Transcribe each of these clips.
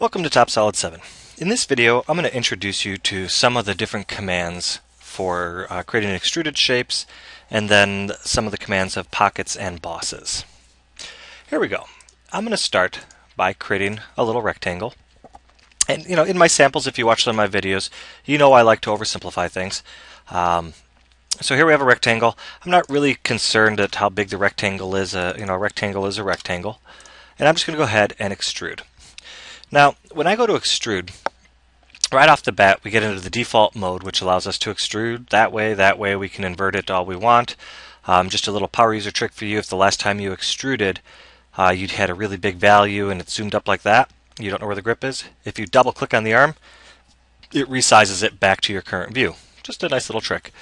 Welcome to TopSolid 7. In this video, I'm going to introduce you to some of the different commands for uh, creating extruded shapes and then some of the commands of pockets and bosses. Here we go. I'm going to start by creating a little rectangle. And you know, in my samples, if you watch some of my videos, you know I like to oversimplify things. Um, so here we have a rectangle. I'm not really concerned at how big the rectangle is. Uh, you know, a rectangle is a rectangle. And I'm just going to go ahead and extrude. Now, when I go to extrude, right off the bat, we get into the default mode, which allows us to extrude that way, that way. We can invert it all we want. Um, just a little power user trick for you. If the last time you extruded, uh, you'd had a really big value and it zoomed up like that, you don't know where the grip is. If you double click on the arm, it resizes it back to your current view. Just a nice little trick.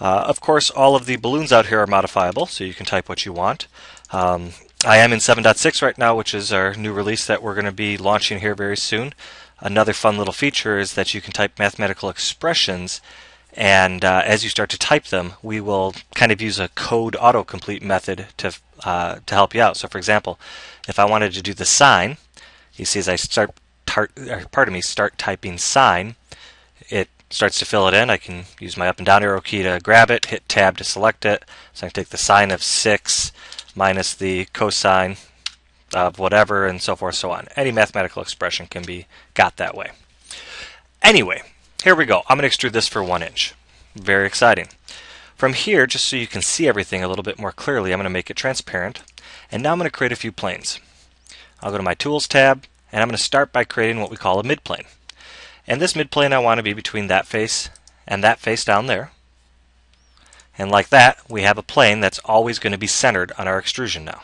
Uh, of course, all of the balloons out here are modifiable, so you can type what you want. Um, I am in 7.6 right now, which is our new release that we're going to be launching here very soon. Another fun little feature is that you can type mathematical expressions, and uh, as you start to type them, we will kind of use a code autocomplete method to uh, to help you out. So, for example, if I wanted to do the sine, you see as I start, tar- pardon me, start typing sine, it starts to fill it in. I can use my up and down arrow key to grab it, hit tab to select it. So I can take the sine of 6 minus the cosine of whatever and so forth so on. Any mathematical expression can be got that way. Anyway, here we go. I'm going to extrude this for one inch. Very exciting. From here, just so you can see everything a little bit more clearly, I'm going to make it transparent. And now I'm going to create a few planes. I'll go to my Tools tab, and I'm going to start by creating what we call a midplane. And this midplane I want to be between that face and that face down there. And like that, we have a plane that's always going to be centered on our extrusion now.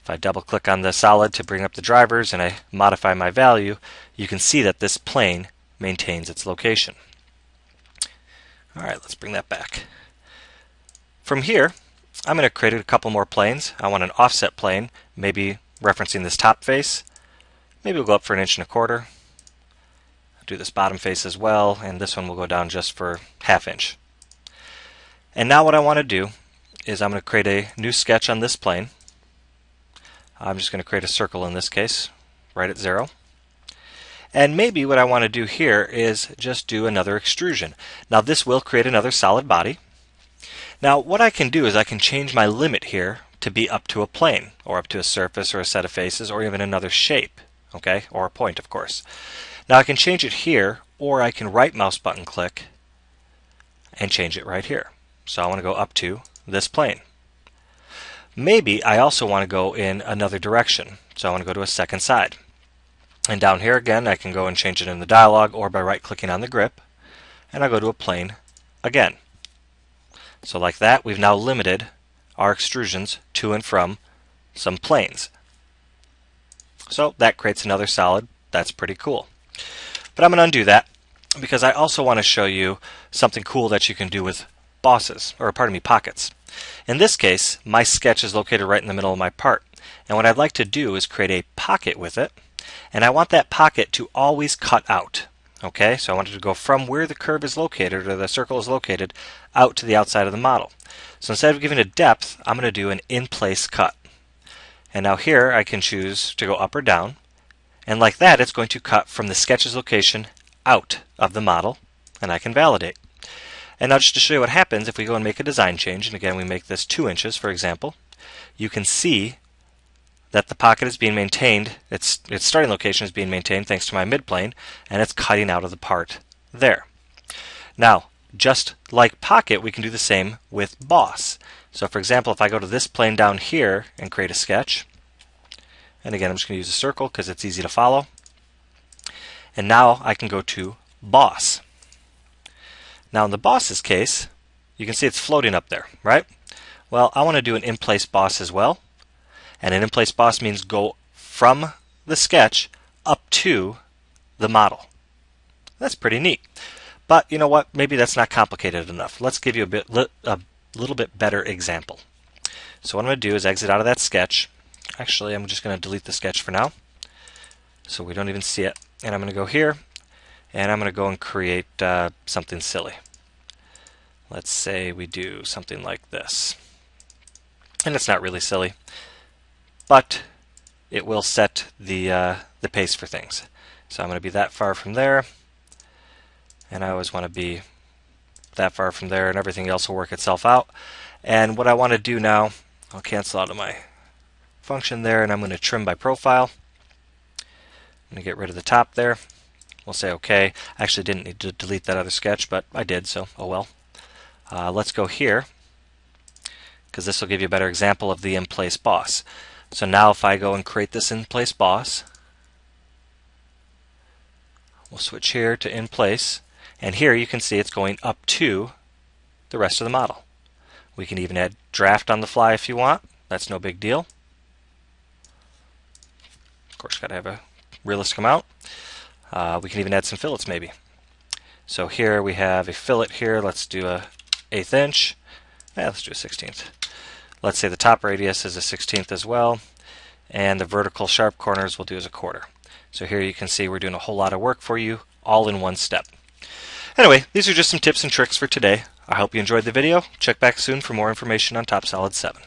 If I double click on the solid to bring up the drivers and I modify my value, you can see that this plane maintains its location. Alright, let's bring that back. From here, I'm going to create a couple more planes. I want an offset plane, maybe referencing this top face. Maybe we'll go up for an inch and a quarter. do this bottom face as well, and this one will go down just for half inch. And now what I want to do is I'm going to create a new sketch on this plane. I'm just going to create a circle in this case, right at zero. And maybe what I want to do here is just do another extrusion. Now this will create another solid body. Now what I can do is I can change my limit here to be up to a plane, or up to a surface, or a set of faces, or even another shape, okay, or a point of course. Now I can change it here, or I can right mouse button click and change it right here. So I want to go up to this plane. Maybe I also want to go in another direction. So I want to go to a second side. And down here again, I can go and change it in the dialog or by right clicking on the grip. And I'll go to a plane again. So like that, we've now limited our extrusions to and from some planes. So that creates another solid. That's pretty cool. But I'm going to undo that because I also want to show you something cool that you can do with bosses, or pardon me, pockets. In this case, my sketch is located right in the middle of my part. And what I'd like to do is create a pocket with it, and I want that pocket to always cut out. Okay, so I want it to go from where the curve is located, or the circle is located, out to the outside of the model. So instead of giving it depth, I'm going to do an in-place cut. And now here I can choose to go up or down. And like that, it's going to cut from the sketch's location out of the model, and I can validate. And now just to show you what happens if we go and make a design change, and again we make this 2 inches for example, you can see that the pocket is being maintained, its, its starting location is being maintained thanks to my midplane, and it's cutting out of the part there. Now, just like pocket, we can do the same with boss. So for example, if I go to this plane down here and create a sketch, and again I'm just going to use a circle because it's easy to follow, and now I can go to boss. Now in the boss's case, you can see it's floating up there, right? Well, I want to do an in-place boss as well. And an in-place boss means go from the sketch up to the model. That's pretty neat. But you know what? Maybe that's not complicated enough. Let's give you a bit a little bit better example. So what I'm going to do is exit out of that sketch. Actually, I'm just going to delete the sketch for now. So we don't even see it. And I'm going to go here and I'm going to go and create uh, something silly. Let's say we do something like this. And it's not really silly, but it will set the, uh, the pace for things. So I'm going to be that far from there. And I always want to be that far from there and everything else will work itself out. And what I want to do now, I'll cancel out of my function there and I'm going to trim by profile. I'm going to get rid of the top there. We'll say OK. I actually didn't need to delete that other sketch, but I did, so oh well. Uh, let's go here, because this will give you a better example of the in-place boss. So now if I go and create this in-place boss, we'll switch here to in-place, and here you can see it's going up to the rest of the model. We can even add draft on the fly if you want. That's no big deal. Of course, got to have a realist come out. Uh, we can even add some fillets maybe. So here we have a fillet here. Let's do a eighth inch. Yeah, let's do a 16th. Let's say the top radius is a 16th as well. And the vertical sharp corners we'll do as a quarter. So here you can see we're doing a whole lot of work for you all in one step. Anyway, these are just some tips and tricks for today. I hope you enjoyed the video. Check back soon for more information on TopSolid 7.